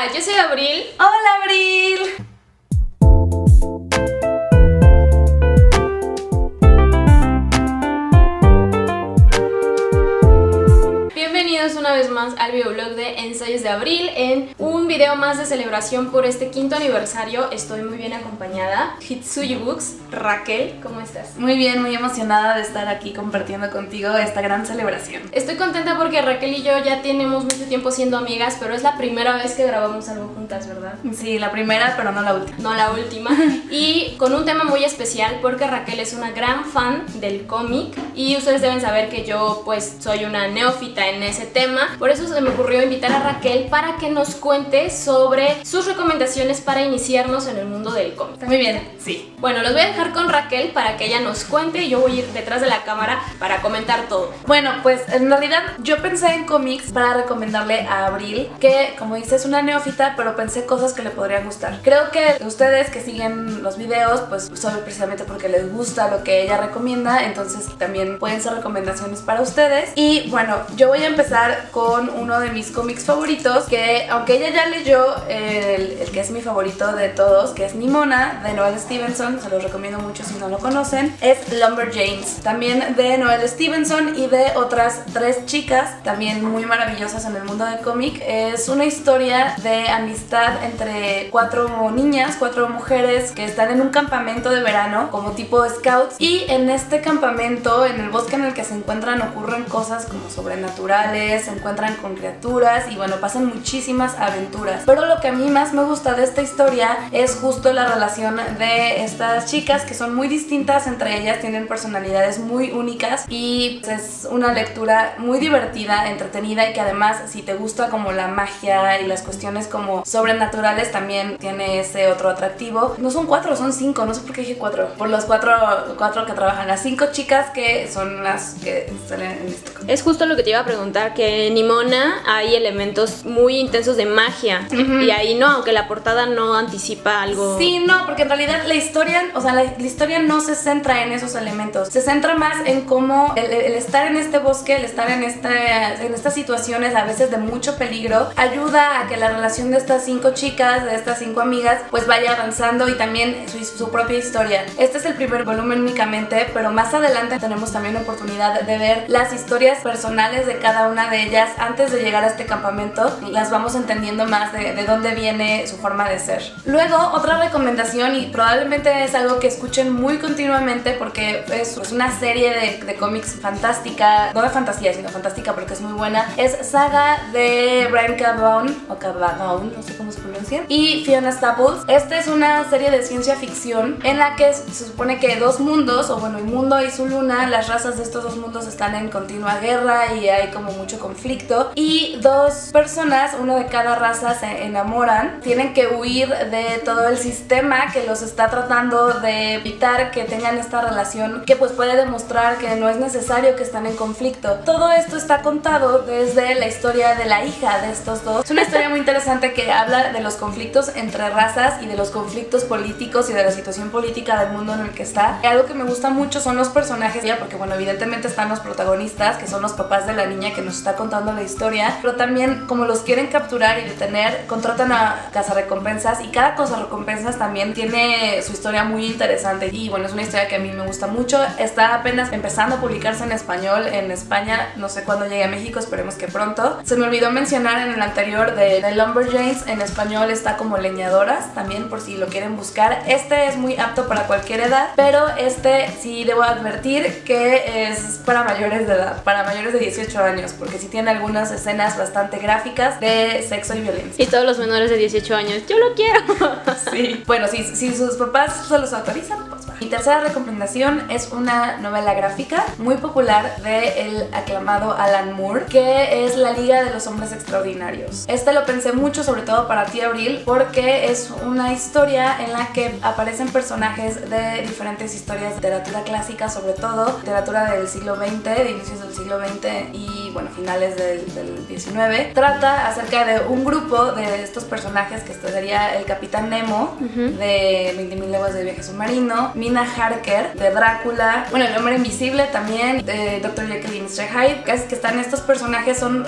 Hola, yo soy Abril. Hola Abril. Bienvenidos una vez más al videoblog de Ensayos de Abril en un video más de celebración por este quinto aniversario. Estoy muy bien acompañada. Hitsuyu Books, Raquel, ¿cómo estás? Muy bien, muy emocionada de estar aquí compartiendo contigo esta gran celebración. Estoy contenta porque Raquel y yo ya tenemos mucho tiempo siendo amigas, pero es la primera vez que grabamos algo juntas, ¿verdad? Sí, la primera, pero no la última. No la última. y con un tema muy especial porque Raquel es una gran fan del cómic y ustedes deben saber que yo pues soy una neófita en ese tema. Por eso se me ocurrió invitar a Raquel para que nos cuente sobre sus recomendaciones para iniciarnos en el mundo del cómic. Muy bien, sí. Bueno, los voy a dejar con Raquel para que ella nos cuente y yo voy a ir detrás de la cámara para comentar todo. Bueno, pues en realidad yo pensé en cómics para recomendarle a Abril, que como dice es una neófita, pero pensé cosas que le podrían gustar. Creo que ustedes que siguen los videos, pues son precisamente porque les gusta lo que ella recomienda, entonces también pueden ser recomendaciones para ustedes. Y bueno, yo voy a empezar con uno de mis cómics favoritos, que aunque ella ya leyó el, que es mi favorito de todos, que es Nimona, de Noel Stevenson, se los recomiendo mucho si no lo conocen, es Lumberjanes, también de Noel Stevenson y de otras tres chicas, también muy maravillosas en el mundo del cómic. Es una historia de amistad entre cuatro niñas, cuatro mujeres que están en un campamento de verano como tipo scouts y en este campamento, en el bosque en el que se encuentran, ocurren cosas como sobrenaturales, se encuentran con criaturas y bueno, pasan muchísimas aventuras. Pero lo que a mí más me gusta de esta historia es justo la relación de estas chicas que son muy distintas entre ellas, tienen personalidades muy únicas y pues, es una lectura muy divertida, entretenida y que además si te gusta como la magia y las cuestiones como sobrenaturales también tiene ese otro atractivo. No son cuatro, son cinco, no sé por qué dije cuatro. Por los cuatro, cuatro que trabajan, las cinco chicas que son las que salen en cómic. Es justo lo que te iba a preguntar, que en Nimona hay elementos muy intensos de magia y ahí no, aunque la portada no anticipa algo. Sí, no, porque en realidad la historia, o sea, la, la historia no se centra en esos elementos, se centra más en cómo el, el estar en este bosque, el estar en, esta, en estas situaciones a veces de mucho peligro, ayuda a que la relación de estas cinco chicas, de estas cinco amigas, pues vaya avanzando y también su, su propia historia. Este es el primer volumen únicamente, pero más adelante tenemos también la oportunidad de ver las historias personales de cada una de ellas antes de llegar a este campamento. Las vamos entendiendo más de, de dónde viene su forma de ser. Luego, otra recomendación, y probablemente es algo que escuchen muy continuamente porque es, es una serie de, de cómics fantástica, no de fantasía, sino fantástica porque es muy buena, es Saga de Brian Cabón, o Cabón, no sé cómo se pronuncia, y Fiona Staples. Esta es una serie de ciencia ficción en la que se supone que dos mundos, o bueno, el mundo y su luna, las razas de estos dos mundos están en continua guerra y hay como mucho conflicto, y dos personas, uno de cada raza, se enamoran, tienen que huir de todo el sistema que los está tratando de evitar que tengan esta relación que pues puede demostrar que no es necesario que están en conflicto. Todo esto está contado desde la historia de la hija de estos dos. Es una historia muy interesante que habla de los conflictos entre razas y de los conflictos políticos y de la situación política del mundo en el que está. Algo que me gusta mucho son los personajes, ya porque bueno, evidentemente están los protagonistas, que son los papás de la niña que nos está contando la historia, pero también como los quieren capturar y detener, contratan a cazarrecompensas y cada cazarrecompensas también tiene su historia muy interesante y bueno, es una historia que a mí me gusta mucho. Está apenas empezando a publicarse en español en España, no sé cuándo llegue a México, esperemos que pronto. Se me olvidó mencionar en el anterior de, de Lumberjanes, en español está como leñadoras, también por si lo quieren buscar. Este es muy apto para cualquier edad, pero este sí debo advertir que es para mayores de edad, para mayores de 18 años, porque sí tiene algunas escenas bastante gráficas de sexo y violencia. Y todos los menores de 18 años, yo lo quiero. Sí. Bueno, si, si sus papás se los autorizan, pues va. Mi tercera recomendación es una novela gráfica muy popular de el aclamado Alan Moore, que es La Liga de los Hombres Extraordinarios. Este lo pensé mucho, sobre todo para ti, Abril, porque es una historia en la que aparecen personajes de diferentes historias de literatura clásica, sobre todo literatura del siglo XX, de inicios del siglo XX y y bueno, finales del, del 19, trata acerca de un grupo de estos personajes que sería el Capitán Nemo de 20.000 leguas de viaje submarino, Mina Harker de Drácula, bueno, el hombre invisible también de Dr. Jekyll y Mr. Hyde, que es que están estos personajes son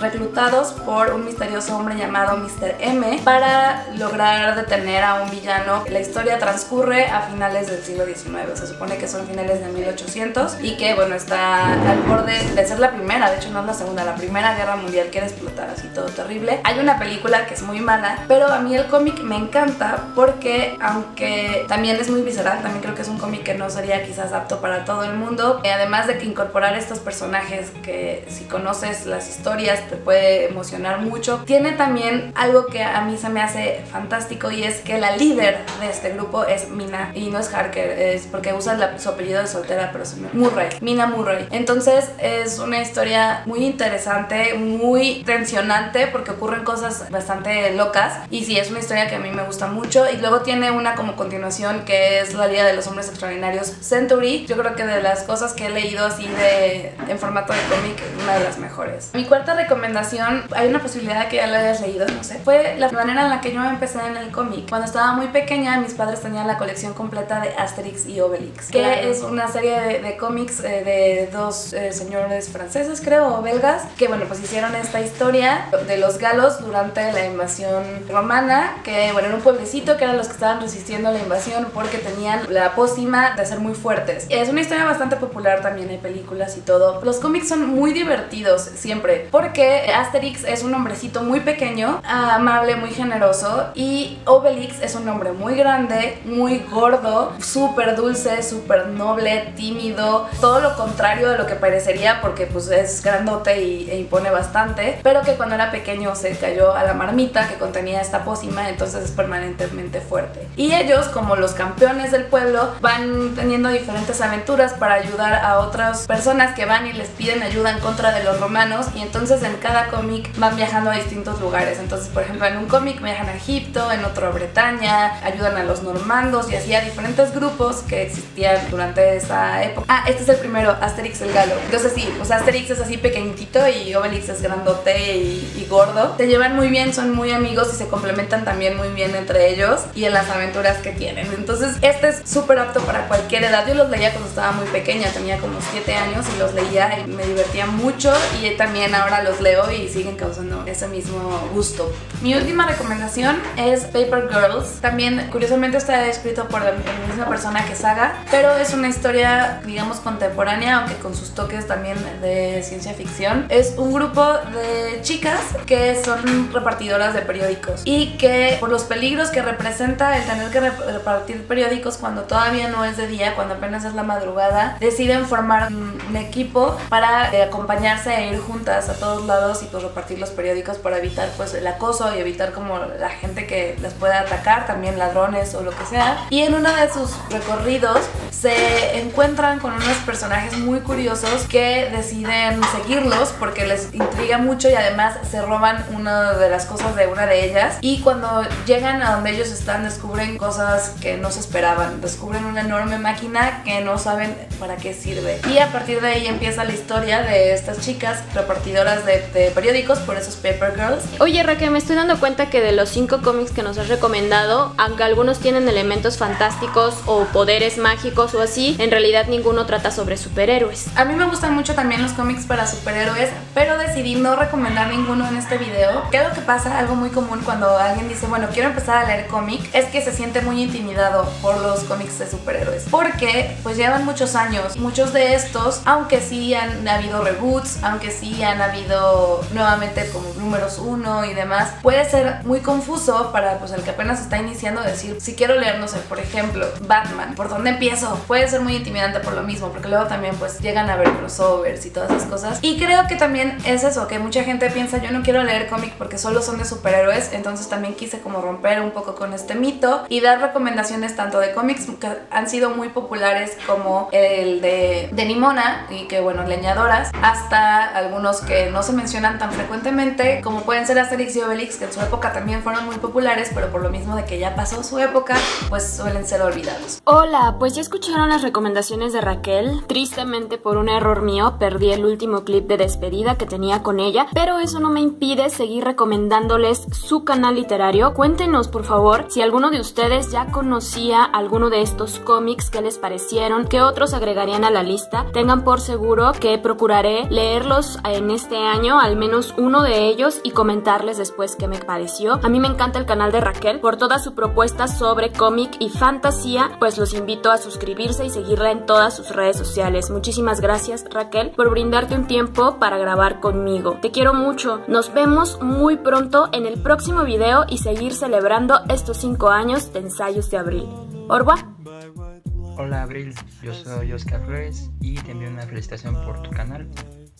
reclutados por un misterioso hombre llamado Mr. M para lograr detener a un villano. La historia transcurre a finales del siglo XIX, se supone que son finales de 1800 y que bueno, está al borde de ser la primera, de hecho no es la segunda, la primera guerra mundial quiere explotar así todo terrible. Hay una película que es muy mala, pero a mí el cómic me encanta porque aunque también es muy visceral, también creo que es un cómic que no sería quizás apto para todo el mundo, y además de que incorporar estos personajes que si conoces las historias te puede emocionar mucho, tiene también algo que a mí se me hace fantástico y es que la líder de este grupo es Mina y no es Harker, es porque usa su apellido de soltera, pero se me... Murray, Mina Murray. Entonces es una historia muy interesante, muy tensionante porque ocurren cosas bastante locas y sí, es una historia que a mí me gusta mucho y luego tiene una como continuación que es la Liga de los Hombres Extraordinarios Century. Yo creo que de las cosas que he leído así de en formato de cómic, una de las mejores. Mi cuarta recomendación, hay una posibilidad de que ya la hayas leído, no sé, fue la manera en la que yo empecé en el cómic. Cuando estaba muy pequeña, mis padres tenían la colección completa de Asterix y Obelix, que es una serie de, cómics eh, de dos eh, señores franceses, creo, belgas, que bueno, pues hicieron esta historia de los galos durante la invasión romana, que bueno, era un pueblecito que eran los que estaban resistiendo la invasión porque tenían la pócima de ser muy fuertes. Es una historia bastante popular también, hay películas y todo. Los cómics son muy divertidos siempre, porque Asterix es un hombrecito muy pequeño, amable, muy generoso, y Obelix es un hombre muy grande, muy gordo, súper dulce, súper noble, tímido, todo lo contrario de lo que parecería porque pues es grandote y, e impone bastante, pero que cuando era pequeño se cayó a la marmita que contenía esta pócima, entonces es permanentemente fuerte. Y ellos, como los campeones del pueblo, van teniendo diferentes aventuras para ayudar a otras personas que van y les piden ayuda en contra de los romanos y entonces en cada cómic van viajando a distintos lugares. Entonces, por ejemplo, en un cómic viajan a Egipto, en otro a Bretaña, ayudan a los normandos y así a diferentes grupos que existían durante esa época. Ah, este es el primero, Asterix el Galo. Entonces sí, pues Asterix es así pequeñito y Obelix es grandote y, y gordo. Se llevan muy bien, son muy amigos y se complementan también muy bien entre ellos y en las aventuras que tienen. Entonces, este es súper apto para cualquier edad. Yo los leía cuando estaba muy pequeña, tenía como 7 años y los leía y me divertía mucho y también ahora los leo y siguen causando ese mismo gusto. Mi última recomendación es Paper Girls. También, curiosamente, está escrito por la misma persona que Saga, pero es una historia, digamos, contemporánea, aunque con sus toques también de ciencia ficción. Es un grupo de chicas que son repartidoras de periódicos y que por los peligros que representa el tener que repartir periódicos cuando todavía no es de día, cuando apenas es la madrugada, deciden formar un equipo para eh, acompañarse e ir juntas a todos lados y pues repartir los periódicos para evitar pues el acoso y evitar como la gente que las pueda atacar, también ladrones o lo que sea. Y en uno de sus recorridos se encuentran con unos personajes muy curiosos que deciden seguirlos porque les intriga mucho y además se roban una de las cosas de una de ellas y cuando llegan a donde ellos están descubren cosas que no se esperaban, descubren una enorme máquina que no saben para qué sirve y a partir de ahí empieza la historia de estas chicas repartidoras de, periódicos, por esos Paper Girls. Oye Raquel, me estoy dando cuenta que de los cinco cómics que nos has recomendado, aunque algunos tienen elementos fantásticos o poderes mágicos o así, en realidad ninguno trata sobre superhéroes. A mí me gustan mucho también los cómics para superhéroes, pero decidí no recomendar ninguno en este video. ¿Qué es lo que pasa? Algo muy común cuando alguien dice, bueno, quiero empezar a leer cómic, es que se siente muy intimidado por los cómics de superhéroes. Porque pues llevan muchos años. Muchos de estos, aunque sí han habido reboots, aunque sí han habido nuevamente como números uno y demás, puede ser muy confuso para pues el que apenas está iniciando decir, si quiero leer, no sé, por ejemplo, Batman, ¿por dónde empiezo? Puede ser muy intimidante por lo mismo, porque luego también pues llegan a ver crossovers y todas esas cosas. Y creo que también es eso, que mucha gente piensa, yo no quiero leer cómic porque solo son de superhéroes, entonces también quise como romper un poco con este mito y dar recomendaciones tanto de cómics que han sido muy populares como el de, de Nimona y que bueno, leñadoras, hasta algunos que no se mencionan tan frecuentemente, como pueden ser Asterix y Obelix, que en su época también fueron muy populares, pero por lo mismo de que ya pasó su época, pues suelen ser olvidados. Hola, pues ya escucharon las recomendaciones de Raquel. Tristemente por un error mío perdí el último clip de despedida que tenía con ella, pero eso no me impide seguir recomendándoles su canal literario. Cuéntenos por favor si alguno de ustedes ya conocía alguno de estos cómics, qué les parecieron, qué otros agregarían a la lista. Tengan por seguro que procuraré leerlos en este año, al menos uno de ellos, y comentarles después qué me pareció. A mí me encanta el canal de Raquel por toda su propuesta sobre cómic y fantasía, pues los invito a suscribirse y seguirla en todas sus redes sociales. Muchísimas gracias Raquel por un tiempo para grabar conmigo. Te quiero mucho. Nos vemos muy pronto en el próximo video y seguir celebrando estos 5 años de ensayos de abril. Orba. Hola Abril, yo soy Oscar Flores y te envío una felicitación por tu canal.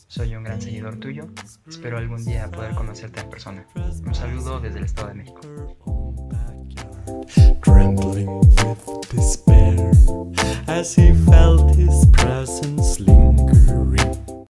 Soy un gran seguidor tuyo. Espero algún día poder conocerte en persona. Un saludo desde el Estado de México. Trembling with despair as he felt his presence lingering.